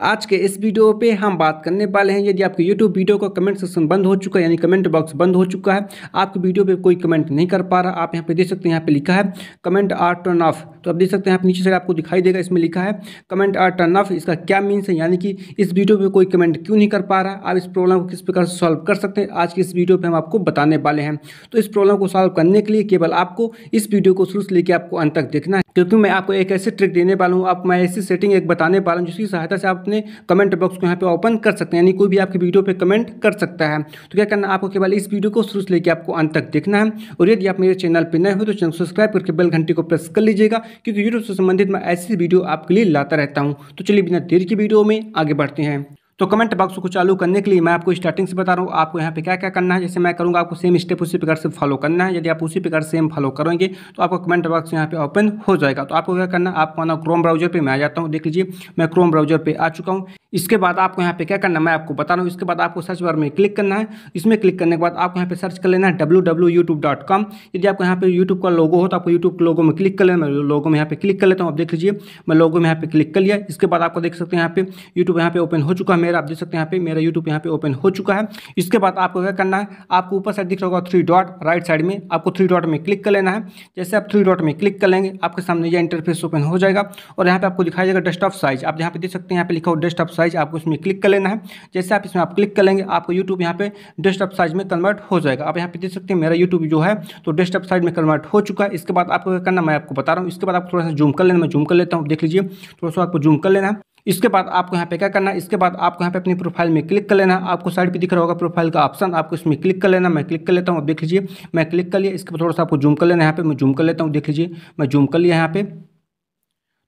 आज के इस वीडियो पे हम बात करने वाले हैं, यदि आपके यूट्यूब वीडियो का कमेंट सेक्शन बंद हो चुका है, यानी कमेंट बॉक्स बंद हो चुका है, आपकी वीडियो पे कोई कमेंट नहीं कर पा रहा, आप यहाँ पे देख सकते हैं, यहाँ पे लिखा है कमेंट आर टर्न ऑफ़ तो आप देख सकते हैं, यहाँ नीचे से आपको दिखाई देगा, इसमें लिखा है कमेंट आर टर्न ऑफ़ इसका क्या मीन्स है, यानी कि इस वीडियो पर कोई कमेंट क्यों नहीं कर पा रहा, आप इस प्रॉब्लम को किस प्रकार से सॉल्व कर सकते हैं, आज की इस वीडियो पर हम आपको बताने वाले हैं। तो इस प्रॉब्लम को सॉल्व करने के लिए केवल आपको इस वीडियो को शुरू से लेकर आपको अंत तक देखना है। क्योंकि मैं आपको एक ऐसे ट्रिक देने वाला हूँ, आप मैं ऐसी सेटिंग एक बताने वाला हूँ, जिसकी सहायता से आप अपने कमेंट बॉक्स को यहाँ पे ओपन कर सकते हैं, यानी कोई भी आपकी वीडियो पे कमेंट कर सकता है। तो क्या करना आपको केवल इस वीडियो को शुरू से लेकर आपको अंत तक देखना है। और यदि आप मेरे चैनल पर नए हो तो चैनल सब्सक्राइब करके बेल घंटी को प्रेस कर लीजिएगा, क्योंकि यूट्यूब से संबंधित मैं ऐसी वीडियो आपके लिए लाता रहता हूँ। तो चलिए बिना देर की वीडियो में आगे बढ़ते हैं। तो कमेंट बॉक्स को चालू करने के लिए मैं आपको स्टार्टिंग से बता रहा हूँ, आपको यहाँ पे क्या क्या करना है? जैसे मैं करूँगा, आपको सेम स्टेप उसी प्रकार से फॉलो करना है। यदि आप उसी प्रकार सेम फॉलो करेंगे तो आपको कमेंट बॉक्स यहाँ पे ओपन हो जाएगा। तो आपको क्या करना आपको आना क्रोम ब्राउज़र पर मैं आ जाता हूँ। देख लीजिए, मैं क्रोम ब्राउज़र पर आ चुका हूँ। इसके बाद आपको यहाँ पे क्या करना मैं आपको बता रहा हूँ। इसके बाद आपको सर्च बार में क्लिक करना है। इसमें क्लिक करने के बाद आपको यहाँ पे सर्च कर लेना है कॉम यदि आपको यहाँ पे यूट्यूब का लोगो हो तो आपको यूट्यूब के लोगो में क्लिक कर लेना। मैं लोगो में यहाँ पे क्लिक कर लेता हूँ। आप देख लीजिए, मैं लोगो में यहाँ पे क्लिक कर लिया। इसके बाद आपको देख सकते हैं यहाँ पे यूट्यूब यहाँ पे ओपन हो चुका है। मेरा, आप देख सकते हैं यहाँ पे, मेरा यूट्यूब यहाँ पे ओपन हो चुका है। इसके बाद आपको क्या करना है? आपको ऊपर साइड दिख रहा होगा थ्री डॉट राइट साइड में आपको थ्री डॉट में क्लिक कर लेना है। जैसे आप थ्री डॉट में क्लिक कर लेंगे, आपके सामने यह इंटरफेस ओपन हो जाएगा। और यहाँ पर आपको दिखाई देगा डेस्कटॉप साइज़ आप यहाँ पे देख सकते हैं, यहाँ पे लिखा हो डेस्कटॉप साइज़ आपको इसमें क्लिक कर लेना है। जैसे आप इसमें आप क्लिक कर लेंगे, आपको यूट्यूब यहाँ पे डेस्कटॉप साइज़ में कन्वर्ट हो जाएगा। आप यहाँ पे देख सकते हैं, मेरा यूट्यूब जो है तो डेस्कटॉप साइज़ में कन्वर्ट हो चुका है। इसके बाद आपको क्या करना मैं आपको बता रहा हूँ। इसके बाद आप थोड़ा सा जूम कर लेना, मैं जूम कर लेता हूँ। देख लीजिए, थोड़ा सा आपको जूम कर लेना है। इसके बाद आपको यहाँ पे क्या करना है? इसके बाद आपको यहाँ पे अपनी प्रोफ़ाइल में क्लिक कर लेना आपको साइड पे दिख रहा होगा प्रोफ़ाइल का ऑप्शन आपको इसमें क्लिक कर लेना मैं क्लिक कर लेता हूँ। अब देख लीजिए। मैं क्लिक कर लिया। इसके बाद थोड़ा सा आपको जूम कर लेना यहाँ पे मैं जूम कर लेता हूँ। देख लीजिए। मैं जूम कर लिया यहाँ पे।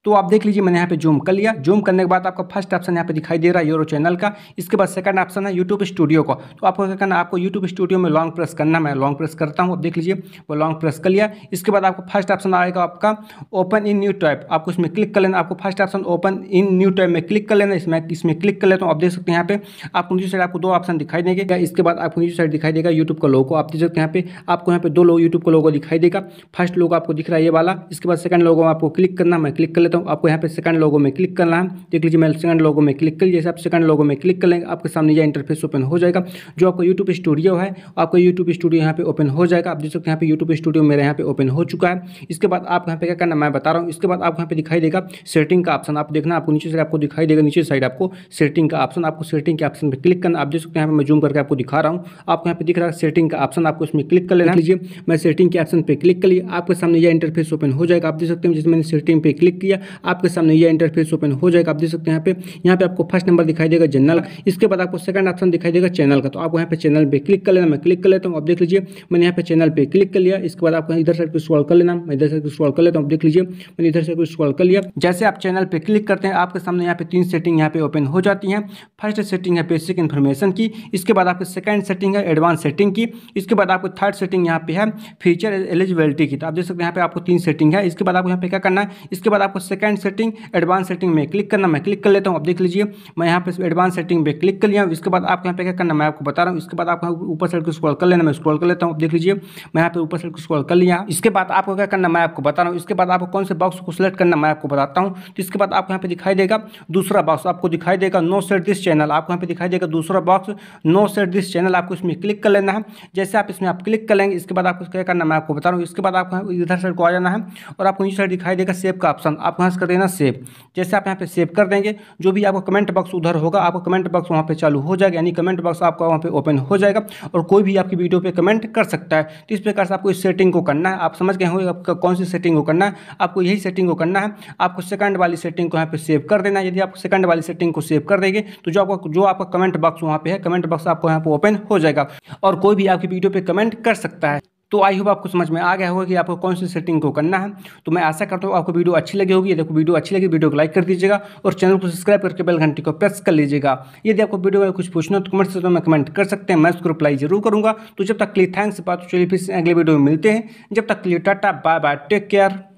तो आप देख लीजिए, मैंने यहाँ पे जूम कर लिया। जूम करने के बाद आपका फ़र्स्ट ऑप्शन यहाँ पे दिखाई दे रहा है यूरो चैनल का। इसके बाद सेकंड ऑप्शन है यूट्यूब स्टूडियो का। तो आपको क्या करना आपको यूट्यूब स्टूडियो में लॉन्ग प्रेस करना मैं लॉन्ग प्रेस करता हूँ अब देख लीजिए, वो लॉन्ग प्रेस कर लिया। इसके बाद आपको फ़र्स्ट ऑप्शन आएगा आपका ओपन इन न्यू टैब आपको इसमें क्लिक कर लेना, आपको first option open in new tab में क्लिक कर लेना। इसमें इसमें क्लिक कर लेता हूँ आप देख सकते हैं यहाँ पे आपको नीचे साइड आपको दो ऑप्शन दिखाई देगा। इसके बाद आपको नीचे साइड दिखाई देगा यूट्यूब का लोगो आप देख सकते हैं यहाँ पे, आपको यहाँ पे दो लोग यूट्यूब का लोगो दिखाई देगा। फ़र्स्ट लोगो आपको दिख रहा है ये वाला। इसके बाद सेकंड लोगो आपको क्लिक करना, मैं क्लिक कर लेता हूँ। आपको यहाँ पे सेकंड लोगो में क्लिक करना है। देख लीजिए, मैं सेकंड लोगो में क्लिक कर लीजिए आप सेकंड लोगो में क्लिक कर लेंगे, आपके सामने यह इंटरफेस ओपन हो जाएगा। जो आपका यूट्यूब स्टूडियो है, आपका यूट्यूब स्टूडियो यहाँ पे ओपन हो जाएगा। आप देख सकते हैं यहाँ पे यूट्यूब स्टूडियो मेरे यहाँ पे ओपन हो चुका है। इसके बाद आप यहाँ पे क्या करना मैं बता रहा हूँ। इसके बाद आपको यहाँ पे दिखाई देगा सेटिंग का ऑप्शन आप देखना, आपको नीचे साइड आपको दिखाई देगा, नीचे साइड आपको सेटिंग का ऑप्शन आपको सेटिंग के ऑप्शन पर क्लिक करना। आप देख सकते हैं यहाँ पे मैं जूम करके आपको दिखा रहा हूँ। आपको यहाँ पे दिख रहा है सेटिंग का ऑप्शन आपको इसमें क्लिक कर लेना। लीजिए, मैं सेटिंग के ऑप्शन पर क्लिक कर लिया। आपके सामने यह इंटरफेस ओपन हो जाएगा। आप देख सकते हैं, जिसमें सेटिंग पे क्लिक किया आपके सामने यह इंटरफेस ओपन हो जाएगा। आप देख सकते हैं यहाँ पे यहाँ पे आपको फ़र्स्ट नंबर दिखाई देगा जनरल इसके बाद आपको सेकंड ऑप्शन दिखाई देगा चैनल का। तो आपको यहाँ पे चैनल पे क्लिक कर लेना। मैं क्लिक कर लेता हूँ, आप देख लीजिए। मैंने यहाँ पे चैनल पे क्लिक कर लिया। इसके बाद आपको इधर साइड पर स्क्रॉल कर लेना। मैं इधर साइड पर स्क्रॉल कर लेता हूँ, आप देख लीजिए। मैंने इधर साइड पर स्क्रॉल कर लिया। जैसे आप चैनल पर क्लिक करते हैं, आपके सामने यहाँ पे तीन सेटिंग यहाँ पे ओपन हो जाती है। फ़र्स्ट सेटिंग है बेसिक इन्फॉर्मेशन की। इसके बाद आपकी सेकंड सेटिंग है एडवांस सेटिंग की। इसके बाद आपको थर्ड सेटिंग यहाँ पे है फीचर एलिजिबिलिटी की। तो आप देख सकते हैं, यहाँ पे आपको तीन सेटिंग है। इसके बाद आपको यहाँ पे क्या करना है? इसके बाद आपको सेकंड सेटिंग एडवांस सेटिंग में क्लिक करना, मैं क्लिक कर लेता हूँ, अब देख लीजिए, मैं यहाँ पे एडवांस सेटिंग पे क्लिक कर लिया इसके बाद आपको यहाँ पे क्या करना मैं आपको बता रहा हूँ, इसके बाद आपको ऊपर साइड को स्क्रॉल कर लेना, मैं स्क्रॉल कर लेता हूँ देख लीजिए, मैं यहाँ पे ऊपर साइड को स्क्रॉल कर लिया, इसके बाद आपको क्या करना मैं आपको बता रहा हूँ, इसके बाद आपको कौन से बॉक्स को सिलेक्ट करना मैं आपको बताता हूँ तो इसके बाद आपको यहाँ पे दिखाई देगा, दूसरा बॉक्स आपको दिखाई देगा नो सेट दिस चैनल आपको यहाँ पे दिखाई देगा दूसरा box no set this channel आपको इसमें क्लिक कर लेना है, जैसे आप इसमें आप क्लिक कर लेंगे इसके बाद आपको क्या करना मैं आपको बता रहा हूँ, इसके बाद आपको इधर साइड को आ जाना है, और आपको नीचे साइड दिखाई देगा सेव का ऑप्शन आपको यहाँ से कर देना सेव जैसे आप यहाँ पे सेव कर देंगे, जो भी आपको कमेंट बॉक्स उधर होगा, आपका कमेंट बॉक्स वहाँ पे चालू हो जाएगा, यानी कमेंट बॉक्स आपका वहाँ पे ओपन हो जाएगा और कोई भी आपकी वीडियो पे कमेंट कर सकता है। तो इस प्रकार से आपको इस सेटिंग को करना है। आप समझ गए होंगे आपका कौन सी सेटिंग को करना है। आपको यही सेटिंग को करना है। आपको सेकंड वाली सेटिंग को यहाँ पे सेव कर देना है। यदि आप सेकंड वाली सेटिंग को सेव कर देंगे तो जो आपका जो आपका कमेंट बॉक्स वहाँ पे है कमेंट बॉक्स आपको यहाँ पे ओपन हो जाएगा और कोई भी आपकी वीडियो पर कमेंट कर सकता है। तो आई होप आपको समझ में आ गया होगा कि आपको कौन सी सेटिंग को करना है। तो मैं ऐसा करता हूँ आपको वीडियो अच्छी लगी होगी। यदि आपको वीडियो अच्छी लगी, वीडियो को लाइक कर दीजिएगा और चैनल को सब्सक्राइब करके बेल घंटी को प्रेस कर लीजिएगा। यदि आपको वीडियो में कुछ पूछना तो कमेंट सेक्शन में कमेंट कर सकते हैं। मैं उसको रिप्लाई ज़रूर करूँगा। तो जब तक के लिए थैंक्स बात चलिए फिर अगले वीडियो में मिलते हैं। जब तक के लिए tata bye bye take care